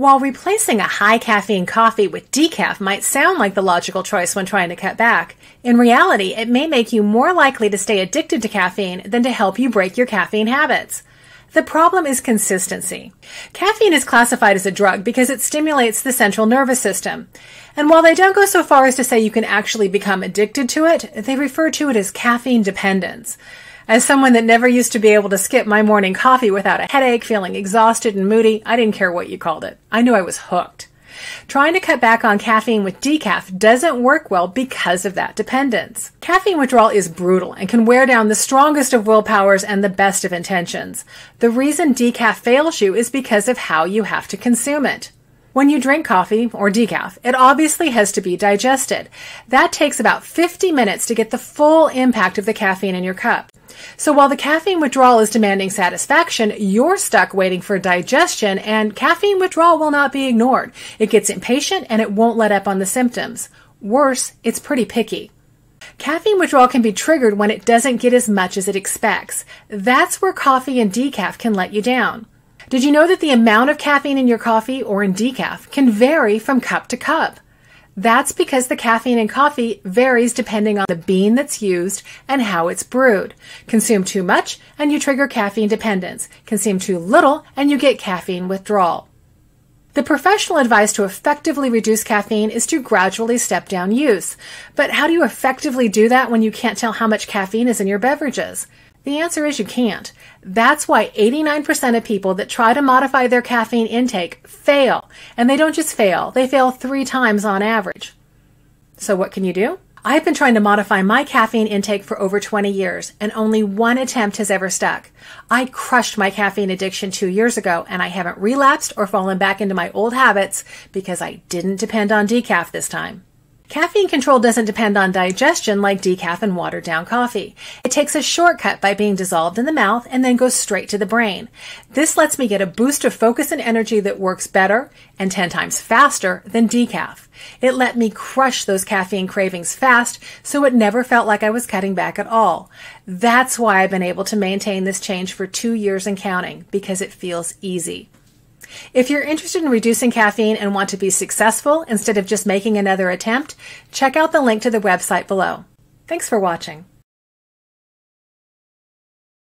While replacing a high caffeine coffee with decaf might sound like the logical choice when trying to cut back, in reality, it may make you more likely to stay addicted to caffeine than to help you break your caffeine habits. The problem is consistency. Caffeine is classified as a drug because it stimulates the central nervous system. And while they don't go so far as to say you can actually become addicted to it, they refer to it as caffeine dependence. As someone that never used to be able to skip my morning coffee without a headache, feeling exhausted and moody, I didn't care what you called it. I knew I was hooked. Trying to cut back on caffeine with decaf doesn't work well because of that dependence. Caffeine withdrawal is brutal and can wear down the strongest of willpowers and the best of intentions. The reason decaf fails you is because of how you have to consume it. When you drink coffee or decaf, it obviously has to be digested. That takes about 50 minutes to get the full impact of the caffeine in your cup. So while the caffeine withdrawal is demanding satisfaction, you're stuck waiting for digestion and caffeine withdrawal will not be ignored. It gets impatient and it won't let up on the symptoms. Worse, it's pretty picky. Caffeine withdrawal can be triggered when it doesn't get as much as it expects. That's where coffee and decaf can let you down. Did you know that the amount of caffeine in your coffee or in decaf can vary from cup to cup? That's because the caffeine in coffee varies depending on the bean that's used and how it's brewed. Consume too much and you trigger caffeine dependence. Consume too little and you get caffeine withdrawal. The professional advice to effectively reduce caffeine is to gradually step down use. But how do you effectively do that when you can't tell how much caffeine is in your beverages? The answer is you can't. That's why 89% of people that try to modify their caffeine intake fail. And they don't just fail, they fail three times on average. So what can you do? I've been trying to modify my caffeine intake for over 20 years, and only one attempt has ever stuck. I crushed my caffeine addiction two years ago, and I haven't relapsed or fallen back into my old habits because I didn't depend on decaf this time. Caffeine control doesn't depend on digestion like decaf and watered down coffee. It takes a shortcut by being dissolved in the mouth and then goes straight to the brain. This lets me get a boost of focus and energy that works better and 10 times faster than decaf. It let me crush those caffeine cravings fast so it never felt like I was cutting back at all. That's why I've been able to maintain this change for two years and counting because it feels easy. If you're interested in reducing caffeine and want to be successful instead of just making another attempt, check out the link to the website below. Thanks for watching.